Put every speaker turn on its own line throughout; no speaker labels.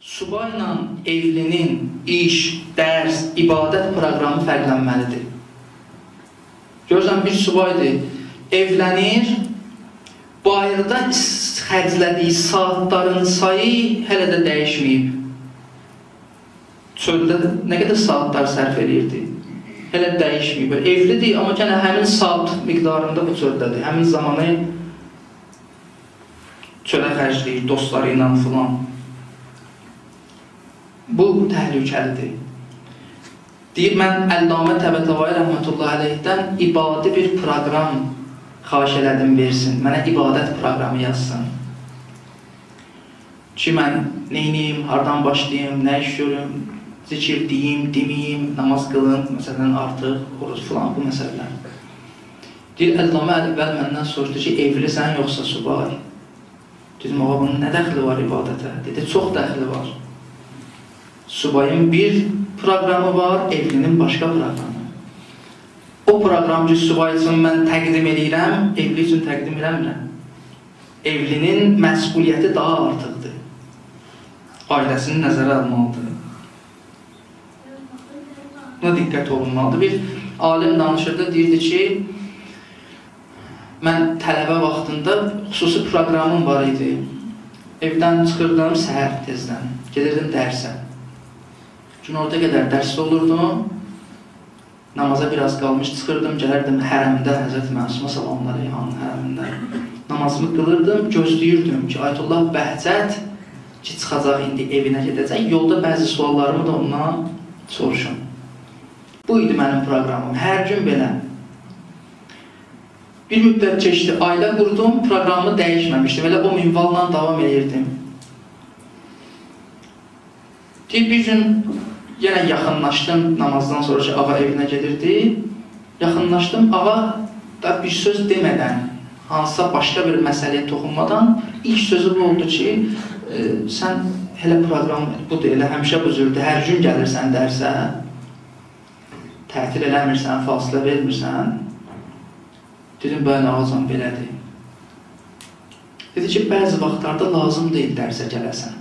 Subayla evlinin iş, dərs, ibadət proqramı fərqlənməlidir. Görürsən, bir subaydır, evlənir, bayırda xərclədiyi saatların sayı hələ də dəyişməyib. Çöldə nə qədər saatlar sərf edirdi? Hələ dəyişməyib. Evlidir, amma yenə həmin saat miqdarında bu çöldədir. Həmin zamanı çölə xərcləyir, dostları ilə filan. Bu təhlükəlidir. Deyir, mən Əllamə Təbətəvai rəhmətullah əleyhdən ibadi bir proqram xahiş elədim versin. Mənə ibadət proqramı yazsın. Ki, mən neyniyim, hardan başlayayım, nə iş görüm, zikir deyim, deməyim, namaz qılım, məsələn, artıq, oruz filan bu məsələlər. Deyir, Əllamə əvvəl məndən soruşdu ki, evlisən yoxsa subay? Dedim, ağa, bunun nə dəxli var ibadətə? Dedi, çox dəxli var. Subayın bir proqramı var, evlinin başqa proqramı. O proqram ki, subay üçün mən təqdim edirəm, evli üçün təqdim eləmirəm. Evlinin məsuliyyəti daha artıqdır. Ailəsini nəzərə almalıdır. Buna diqqət olunmalıdır. Bir alim danışırdı, deyirdi ki, mən tələbə vaxtında xüsusi proqramım var idi. Evdən çıxırdım səhər tezdən, gedirdim dərsə. Günorta qədər dərsdə olurdum. Namaza biraz qalmış çıxırdım, gələrdim hərəmdə Həzrət Məsumə salamlar İlhanın hərəmində. Namazımı qılırdım, gözləyirdim ki, Ayətullah Bəhcət ki, çıxacaq indi evinə gedəcək. Yolda bəzi suallarımı da ondan soruşum. Bu idi mənim proqramım. Hər gün belə. Bir müddət keçdi, ailə qurdum, proqramı dəyişməmişdim. Elə o minvalla davam edirdim. Deyir, bir gün yenə yaxınlaşdım namazdan sonra ki, ağa evinə gedirdi. Yaxınlaşdım, ağa da bir söz demədən, hansısa başqa bir məsələyə toxunmadan ilk sözü bu oldu ki, e, sən elə proqram budur, elə həmişə bu cürdür, hər gün gəlirsən dərsə, tətil eləmirsən, fasilə vermirsən. Dedim, bəli, ağacam belədir. Dedi ki, bəzi vaxtlarda lazım deyil dərsə gələsən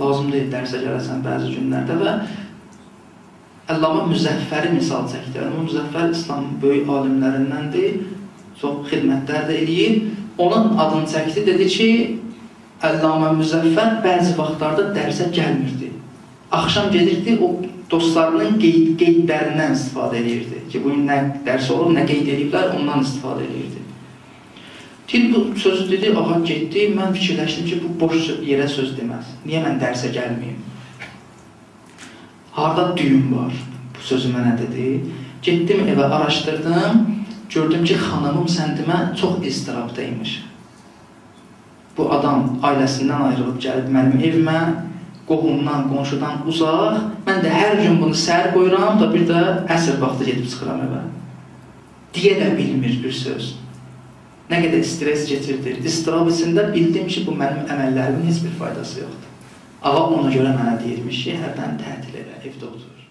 lazım deyil dərsə gələsən bəzi günlərdə və Əllamə Müzəffəri misal çəkdi. Əllamə Müzəffər İslamın böyük alimlərindəndir, çox xidmətlər də eləyir. Onun adını çəkdi, dedi ki, Əllamə Müzəffər bəzi vaxtlarda dərsə gəlmirdi. Axşam gedirdi, o dostlarının qeyd, qeydlərindən istifadə edirdi ki, bu gün nə dərs olur, nə qeyd ediblər, ondan istifadə edirdi. Til bu sözü dedi, ağa getdi, mən fikirləşdim ki, bu boş yerə söz deməz. Niyə mən dərsə gəlməyim? Harada düyün var? Bu sözü mənə dedi. Getdim evə, araşdırdım, gördüm ki, xanımım səndimə çox istirabdaymış. Bu adam ailəsindən ayrılıb gəlib mənim evimə, qohumdan, qonşudan uzaq. Mən də hər gün bunu səhər qoyuram da bir də əsr vaxtı gedib çıxıram evə. Deyə də bilmir bir söz nə qədər stres keçirdir. İstirab içində bildim ki, bu mənim əməllərimin heç bir faydası yoxdur. Ağa ona görə mənə deyirmiş ki, hərdən tətil elə, evdə otur.